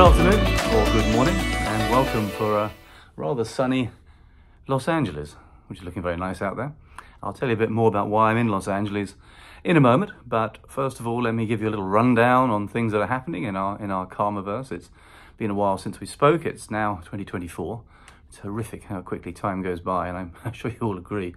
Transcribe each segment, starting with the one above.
afternoon, or good morning, and welcome for a rather sunny Los Angeles, which is looking very nice out there. I'll tell you a bit more about why I'm in Los Angeles in a moment, but first of all, let me give you a little rundown on things that are happening in our in our Karmaverse. It's been a while since we spoke. It's now 2024. It's horrific how quickly time goes by, and I'm sure you all agree.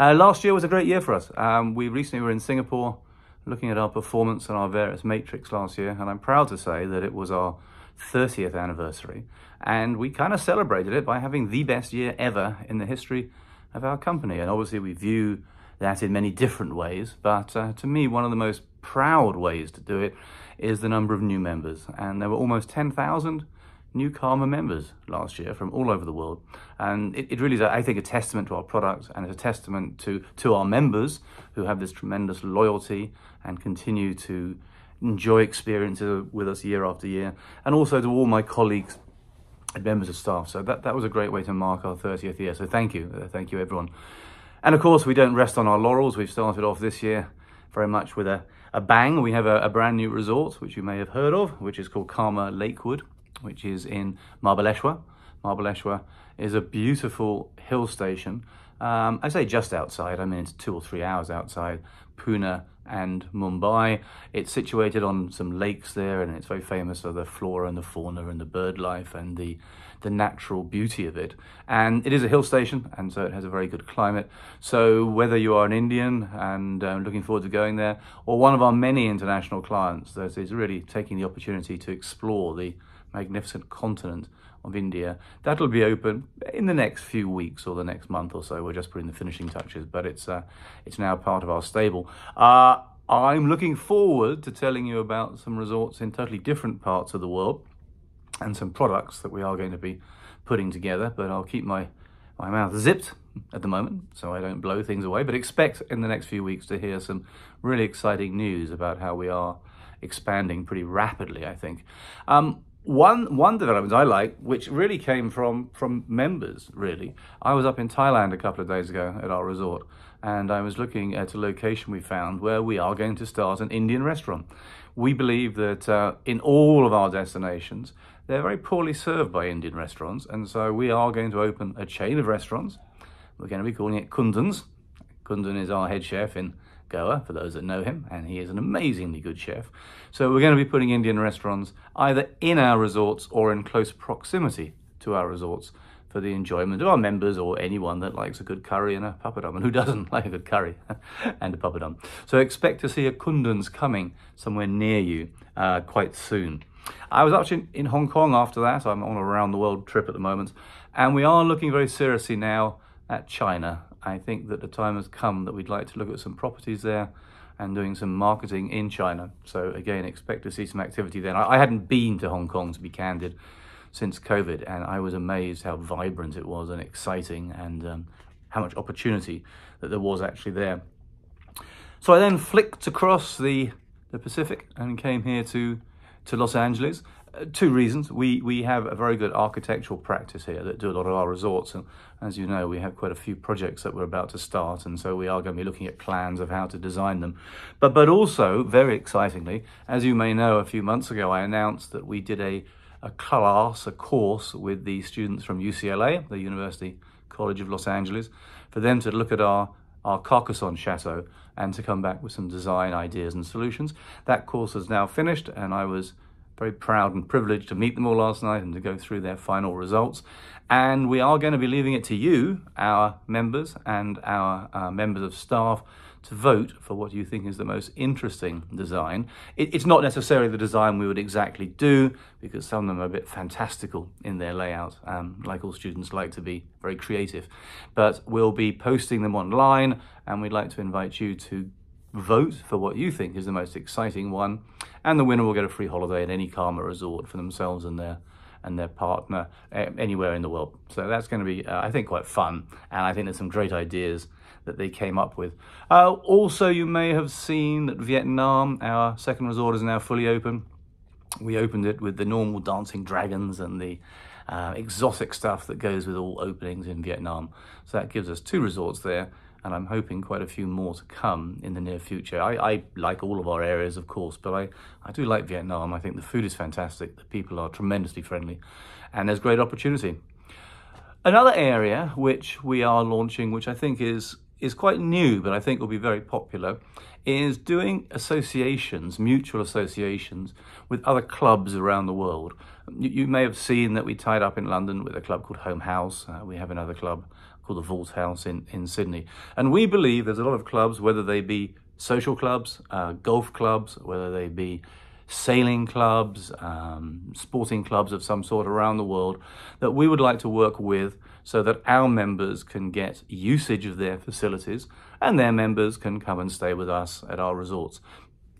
Uh, last year was a great year for us. Um, we recently were in Singapore looking at our performance and our various matrix last year, and I'm proud to say that it was our 30th anniversary, and we kind of celebrated it by having the best year ever in the history of our company. And obviously, we view that in many different ways, but uh, to me, one of the most proud ways to do it is the number of new members, and there were almost 10,000 new Karma members last year from all over the world. And it, it really is, I think, a testament to our product and it's a testament to, to our members who have this tremendous loyalty and continue to enjoy experiences with us year after year. And also to all my colleagues and members of staff. So that, that was a great way to mark our 30th year. So thank you. Uh, thank you, everyone. And of course, we don't rest on our laurels. We've started off this year very much with a, a bang. We have a, a brand new resort, which you may have heard of, which is called Karma Lakewood which is in Mahabaleshwar. Mahabaleshwar is a beautiful hill station. Um, I say just outside, I mean it's two or three hours outside Pune and Mumbai. It's situated on some lakes there and it's very famous for the flora and the fauna and the bird life and the, the natural beauty of it. And it is a hill station and so it has a very good climate. So whether you are an Indian and uh, looking forward to going there or one of our many international clients that is really taking the opportunity to explore the magnificent continent of India. That'll be open in the next few weeks or the next month or so. We're just putting the finishing touches, but it's uh, it's now part of our stable. Uh, I'm looking forward to telling you about some resorts in totally different parts of the world and some products that we are going to be putting together, but I'll keep my, my mouth zipped at the moment so I don't blow things away. But expect in the next few weeks to hear some really exciting news about how we are expanding pretty rapidly, I think. Um, one one development I like, which really came from from members, really. I was up in Thailand a couple of days ago at our resort, and I was looking at a location we found where we are going to start an Indian restaurant. We believe that uh, in all of our destinations, they're very poorly served by Indian restaurants, and so we are going to open a chain of restaurants. We're going to be calling it Kundan's. Kundan is our head chef in Goa, for those that know him, and he is an amazingly good chef. So we're going to be putting Indian restaurants either in our resorts or in close proximity to our resorts for the enjoyment of our members or anyone that likes a good curry and a papadum, and who doesn't like a good curry and a papadum. So expect to see a Kundan's coming somewhere near you uh, quite soon. I was actually in Hong Kong after that. I'm on a round the world trip at the moment, and we are looking very seriously now at China I think that the time has come that we'd like to look at some properties there and doing some marketing in China. So again, expect to see some activity there. I, hadn't been to Hong Kong, to be candid, since COVID, and I was amazed how vibrant it was and exciting and um, how much opportunity that there was actually there. So I then flicked across the, the Pacific and came here to, to Los Angeles two reasons. We we have a very good architectural practice here that do a lot of our resorts, and as you know, we have quite a few projects that we're about to start, and so we are going to be looking at plans of how to design them. But but also, very excitingly, as you may know, a few months ago, I announced that we did a a class, a course with the students from UCLA, the University College of Los Angeles, for them to look at our our Carcassonne Chateau and to come back with some design ideas and solutions. That course is now finished, and I was very proud and privileged to meet them all last night and to go through their final results. And we are going to be leaving it to you, our members and our uh, members of staff, to vote for what you think is the most interesting design. It, it's not necessarily the design we would exactly do because some of them are a bit fantastical in their layout, um, like all students like to be very creative. But we'll be posting them online and we'd like to invite you to vote for what you think is the most exciting one, and the winner will get a free holiday at any Karma resort for themselves and their and their partner eh, anywhere in the world. So that's going to be, uh, I think, quite fun, and I think there's some great ideas that they came up with. Uh, also, you may have seen that Vietnam, our second resort, is now fully open. We opened it with the normal dancing dragons and the uh, exotic stuff that goes with all openings in Vietnam. So that gives us two resorts there and I'm hoping quite a few more to come in the near future. I, I, like all of our areas, of course, but I, I do like Vietnam. I think the food is fantastic, the people are tremendously friendly, and there's great opportunity. Another area which we are launching, which I think is is quite new, but I think will be very popular, is doing associations, mutual associations with other clubs around the world. You, you may have seen that we tied up in London with a club called Home House. Uh, we have another club called the Vault House in, in Sydney. And we believe there's a lot of clubs, whether they be social clubs, uh, golf clubs, whether they be sailing clubs, um, sporting clubs of some sort around the world that we would like to work with so that our members can get usage of their facilities and their members can come and stay with us at our resorts.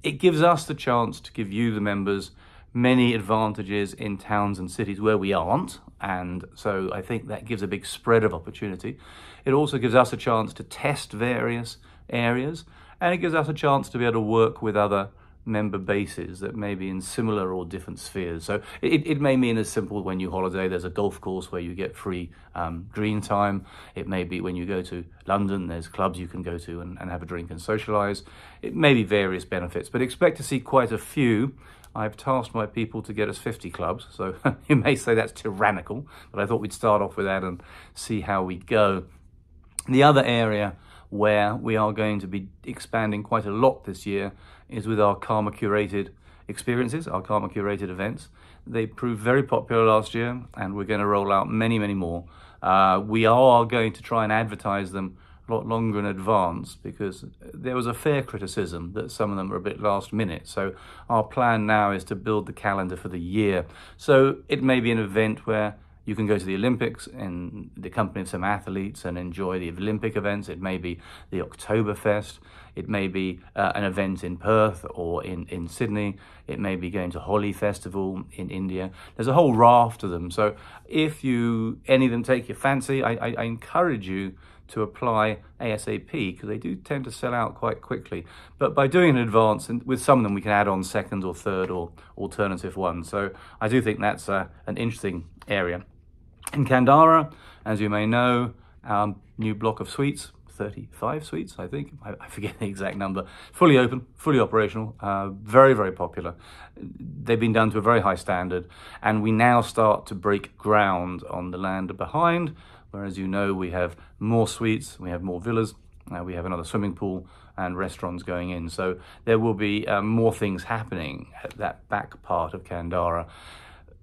It gives us the chance to give you, the members, many advantages in towns and cities where we aren't. And so I think that gives a big spread of opportunity. It also gives us a chance to test various areas and it gives us a chance to be able to work with other member bases that may be in similar or different spheres. So it, it may mean as simple when you holiday, there's a golf course where you get free um, green time. It may be when you go to London, there's clubs you can go to and, and have a drink and socialise. It may be various benefits, but expect to see quite a few. I've tasked my people to get us 50 clubs, so you may say that's tyrannical, but I thought we'd start off with that and see how we go. The other area where we are going to be expanding quite a lot this year is with our Karma curated experiences, our Karma curated events. They proved very popular last year and we're going to roll out many, many more. Uh, we are going to try and advertise them lot longer in advance because there was a fair criticism that some of them were a bit last minute. So our plan now is to build the calendar for the year. So it may be an event where you can go to the Olympics in the company of some athletes and enjoy the Olympic events. It may be the Oktoberfest. It may be uh, an event in Perth or in, in Sydney. It may be going to Holi Festival in India. There's a whole raft of them. So if you any of them take your fancy, I, I, I encourage you to apply ASAP because they do tend to sell out quite quickly. But by doing in advance, and with some of them we can add on second or third or alternative ones. So I do think that's uh, an interesting area. In Kandara, as you may know, our new block of suites 35 suites, I think. I, forget the exact number. Fully open, fully operational, uh, very, very popular. They've been done to a very high standard, and we now start to break ground on the land behind, where, as you know, we have more suites, we have more villas, uh, we have another swimming pool and restaurants going in. So there will be uh, more things happening at that back part of Kandara.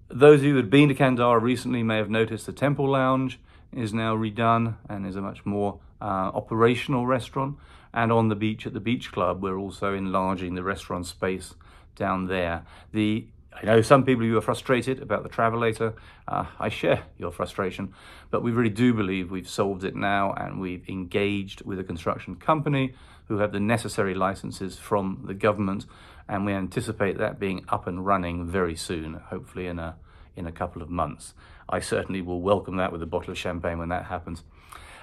Those of you that have been to Kandara recently may have noticed the Temple Lounge is now redone and is a much more uh, operational restaurant. And on the beach at the Beach Club, we're also enlarging the restaurant space down there. The I know some people who are frustrated about the Travelator. Uh, I share your frustration, but we really do believe we've solved it now and we've engaged with a construction company who have the necessary licenses from the government and we anticipate that being up and running very soon, hopefully in a, in a couple of months. I certainly will welcome that with a bottle of champagne when that happens.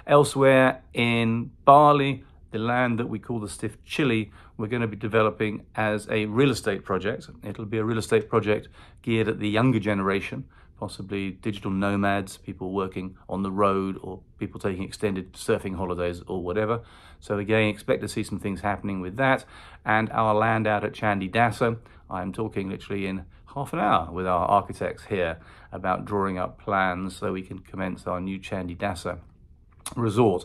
Elsewhere in Bali, the land that we call the Stiff Chili, we're going to be developing as a real estate project. It'll be a real estate project geared at the younger generation, possibly digital nomads, people working on the road or people taking extended surfing holidays or whatever. So again, expect to see some things happening with that. And our land out at Candi Dasa, I'm talking literally in half an hour with our architects here about drawing up plans so we can commence our new Candi Dasa resort.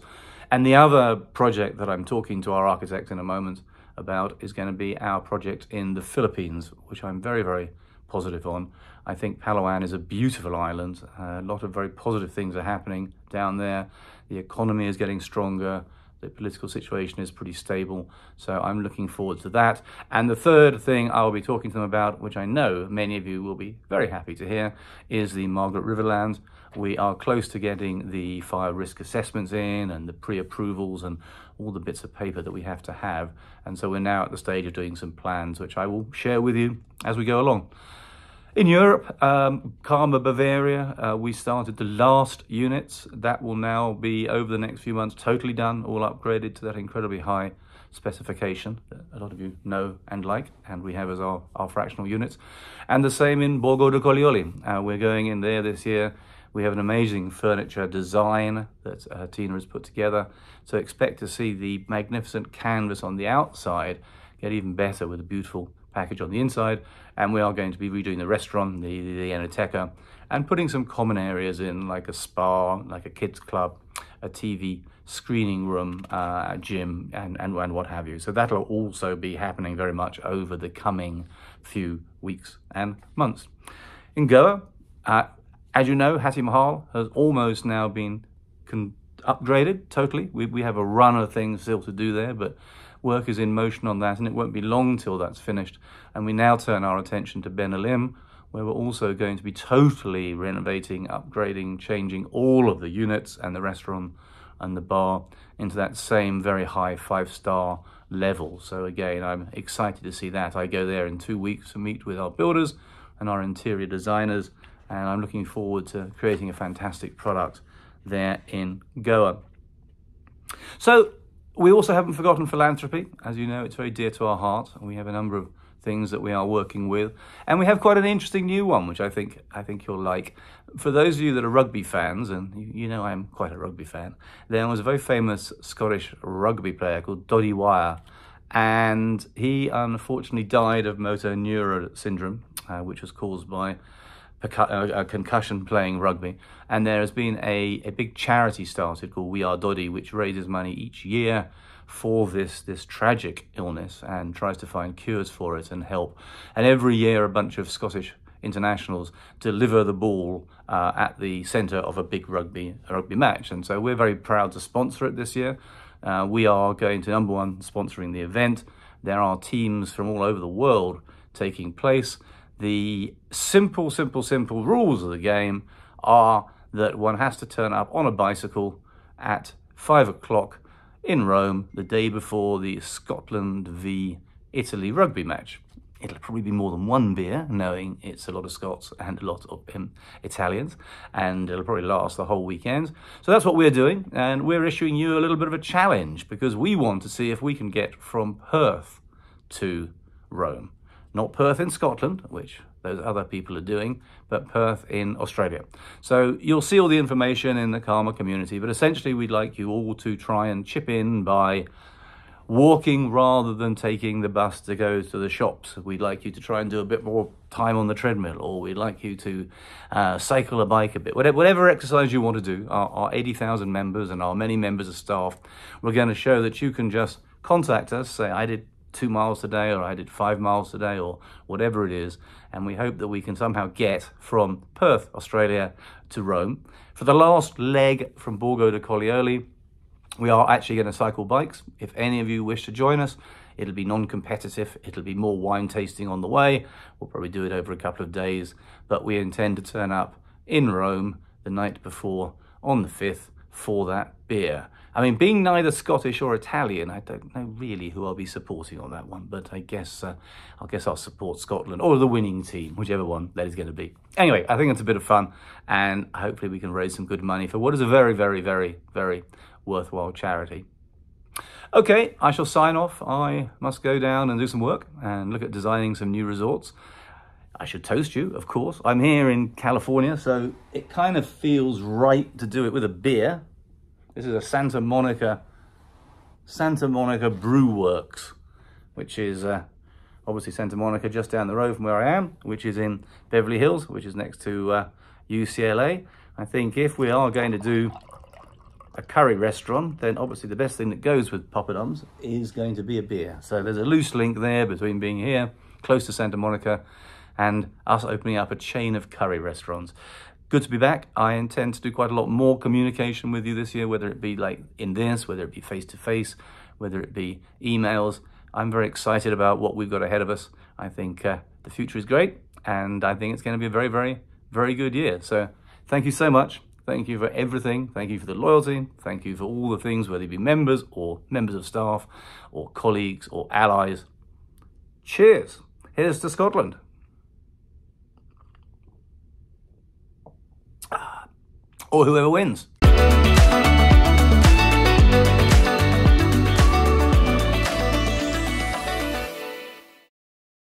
And the other project that I'm talking to our architect in a moment about is going to be our project in the Philippines, which I'm very, very positive on. I think Palawan is a beautiful island. Uh, a lot of very positive things are happening down there. The economy is getting stronger. The political situation is pretty stable. So I'm looking forward to that. And the third thing I'll be talking to them about, which I know many of you will be very happy to hear, is the Margaret Riverland. We are close to getting the fire risk assessments in and the pre-approvals and all the bits of paper that we have to have. And so we're now at the stage of doing some plans, which I will share with you as we go along. In Europe, um, Karma Bavaria, uh, we started the last units. That will now be, over the next few months, totally done, all upgraded to that incredibly high specification that a lot of you know and like, and we have as our, our fractional units. And the same in Borgo de Colleoli. Uh, we're going in there this year We have an amazing furniture design that uh, Tina has put together. So expect to see the magnificent canvas on the outside get even better with a beautiful package on the inside. And we are going to be redoing the restaurant, the, the, Enoteca, and putting some common areas in like a spa, like a kids club, a TV screening room, uh, gym, and, and, and what have you. So that'll also be happening very much over the coming few weeks and months. In Goa, uh, as you know, Hathi Mahal has almost now been upgraded totally. We, we have a run of things still to do there, but work is in motion on that and it won't be long till that's finished. And we now turn our attention to Benaulim, where we're also going to be totally renovating, upgrading, changing all of the units and the restaurant and the bar into that same very high five-star level. So again, I'm excited to see that. I go there in two weeks to meet with our builders and our interior designers, and I'm looking forward to creating a fantastic product there in Goa. So we also haven't forgotten philanthropy. As you know, it's very dear to our heart, and we have a number of things that we are working with. And we have quite an interesting new one, which I think I think you'll like. For those of you that are rugby fans, and you, know I'm quite a rugby fan, there was a very famous Scottish rugby player called Doddie Weir, and he unfortunately died of motor neuron syndrome, uh, which was caused by a concussion playing rugby. And there has been a, a big charity started called We Are Doddie, which raises money each year for this this tragic illness and tries to find cures for it and help. And every year, a bunch of Scottish internationals deliver the ball uh, at the centre of a big rugby rugby match. And so we're very proud to sponsor it this year. Uh, we are going to number one sponsoring the event. There are teams from all over the world taking place. The simple, simple, simple rules of the game are that one has to turn up on a bicycle at five o'clock in Rome the day before the Scotland v Italy rugby match. It'll probably be more than one beer, knowing it's a lot of Scots and a lot of um, Italians, and it'll probably last the whole weekend. So that's what we're doing, and we're issuing you a little bit of a challenge because we want to see if we can get from Perth to Rome. Not Perth in Scotland, which those other people are doing, but Perth in Australia. So you'll see all the information in the Karma community, but essentially we'd like you all to try and chip in by walking rather than taking the bus to go to the shops. We'd like you to try and do a bit more time on the treadmill, or we'd like you to uh, cycle a bike a bit. Whatever, whatever exercise you want to do, our, our 80,000 members and our many members of staff, we're going to show that you can just contact us, say, I did two miles today or I did five miles today or whatever it is. And we hope that we can somehow get from Perth, Australia to Rome. For the last leg from Borgo to Colleoli, we are actually going to cycle bikes. If any of you wish to join us, it'll be non-competitive. It'll be more wine tasting on the way. We'll probably do it over a couple of days, but we intend to turn up in Rome the night before on the 5th for that beer. I mean, being neither Scottish or Italian, I don't know really who I'll be supporting on that one, but I guess uh, I guess I'll support Scotland or the winning team, whichever one that is going to be. Anyway, I think it's a bit of fun, and hopefully we can raise some good money for what is a very, very, very, very worthwhile charity. Okay, I shall sign off. I must go down and do some work and look at designing some new resorts. I should toast you, of course. I'm here in California, so it kind of feels right to do it with a beer. This is a Santa Monica, Santa Monica Brew Works, which is uh, obviously Santa Monica just down the road from where I am, which is in Beverly Hills, which is next to uh, UCLA. I think if we are going to do a curry restaurant, then obviously the best thing that goes with poppadoms is going to be a beer. So there's a loose link there between being here, close to Santa Monica, and us opening up a chain of curry restaurants. Good to be back. I intend to do quite a lot more communication with you this year, whether it be like in this, whether it be face-to-face, whether it be emails. I'm very excited about what we've got ahead of us. I think uh, the future is great, and I think it's going to be a very, very, very good year. So thank you so much. Thank you for everything. Thank you for the loyalty. Thank you for all the things, whether it be members or members of staff or colleagues or allies. Cheers. Here's to Scotland. Or whoever wins.